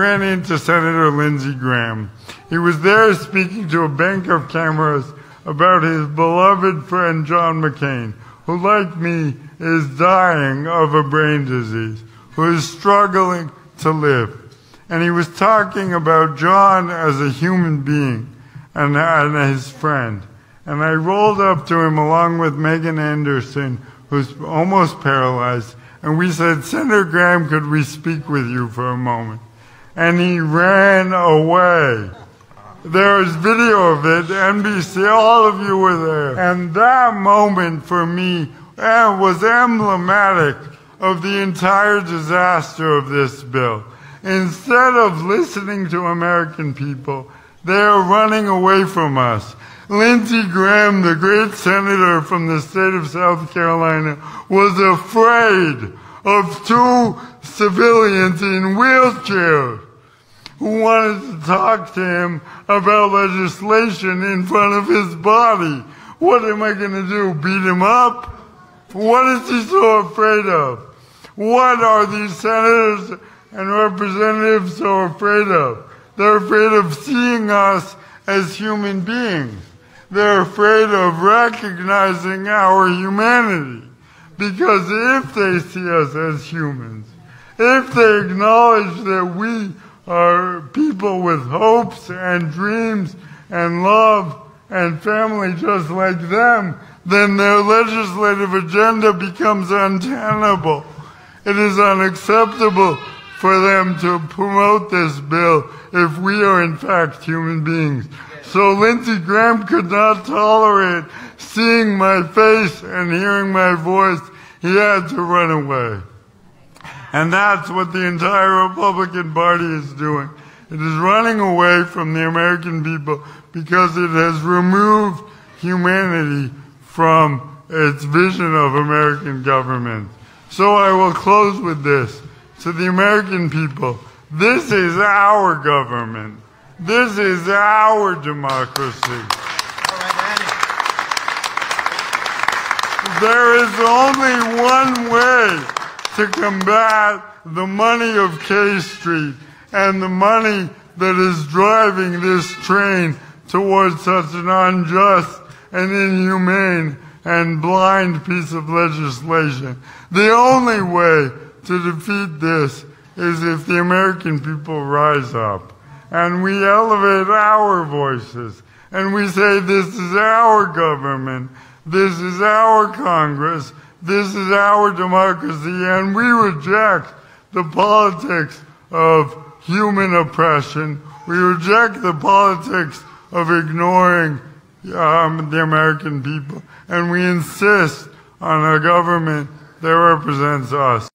ran into Senator Lindsey Graham. He was there speaking to a bank of cameras about his beloved friend John McCain, who, like me, is dying of a brain disease, who is struggling to live. And he was talking about John as a human being and, and his friend. And I rolled up to him along with Megan Anderson, who's almost paralyzed, and we said, Senator Graham, could we speak with you for a moment? And he ran away. There is video of it, NBC, all of you were there. And that moment for me eh, was emblematic of the entire disaster of this bill. Instead of listening to American people, they are running away from us. Lindsey Graham, the great senator from the state of South Carolina, was afraid of two civilians in wheelchairs who wanted to talk to him about legislation in front of his body. What am I going to do? Beat him up? What is he so afraid of? What are these senators and representatives so afraid of? They're afraid of seeing us as human beings. They're afraid of recognizing our humanity. Because if they see us as humans, if they acknowledge that we are people with hopes and dreams and love and family just like them, then their legislative agenda becomes untenable. It is unacceptable for them to promote this bill if we are in fact human beings. So Lindsey Graham could not tolerate seeing my face and hearing my voice. He had to run away. And that's what the entire Republican Party is doing. It is running away from the American people because it has removed humanity from its vision of American government. So I will close with this to the American people. This is our government. This is our democracy. There is only one way to combat the money of K Street and the money that is driving this train towards such an unjust and inhumane and blind piece of legislation. The only way to defeat this is if the American people rise up and we elevate our voices. And we say this is our government, this is our Congress, this is our democracy, and we reject the politics of human oppression. We reject the politics of ignoring um, the American people, and we insist on a government that represents us.